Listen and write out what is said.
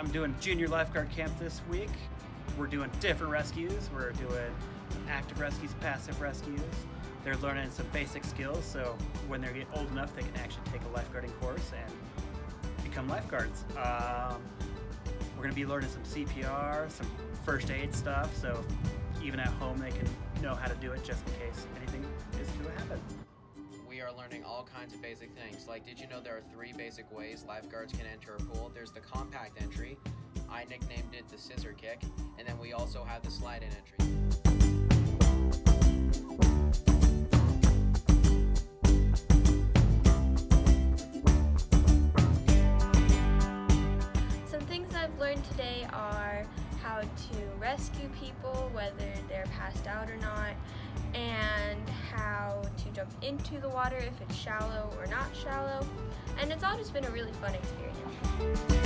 I'm doing junior lifeguard camp this week. We're doing different rescues. We're doing active rescues, passive rescues. They're learning some basic skills, so when they get old enough, they can actually take a lifeguarding course and become lifeguards. Um, we're going to be learning some CPR, some first aid stuff, so even at home they can know how to do it just in case are learning all kinds of basic things. Like, did you know there are three basic ways lifeguards can enter a pool? There's the compact entry. I nicknamed it the scissor kick. And then we also have the slide in entry. Some things I've learned today are how to rescue people, whether they're passed out or not, and jump into the water if it's shallow or not shallow. And it's all just been a really fun experience.